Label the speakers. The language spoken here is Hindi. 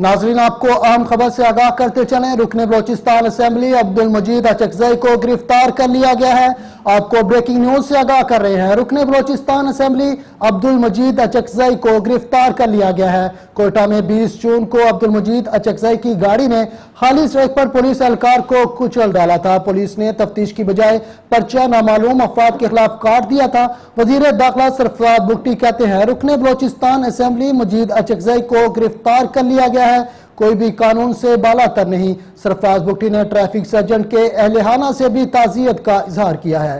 Speaker 1: नाजरीन, आपको अहम खबर से आगाह करते चले। रुकने बलोचिस्तान असेंबली अब्दुल मजीद अचकजई को गिरफ़्तार कर लिया गया है। आपको ब्रेकिंग न्यूज़ से आगाह कर रहे हैं। रुकने बलोचिस्तान असेंबली अब्दुल मजीद अचकजई को गिरफ़्तार कर लिया गया है। कोयटा में 20 जून को अब्दुल मजीद अचकजई की गाड़ी ने खाली सड़क पर पुलिस एहलकार को कुचल डाला था। पुलिस ने तफ्तीश की बजाय पर्चा नामालूम अफवाद के खिलाफ काट दिया था। वज़ीर दाखिला सरफराज बुगटी कहते हैं, रुकने बलोचिस्तान असेंबली मजीद अचकजई को गिरफ़्तार कर लिया गया है। कोई भी कानून से बालातर नहीं। सरफराज बुगटी ने ट्रैफ़िक सर्जन के अहलहाना से भी ताजियत का इजहार किया है।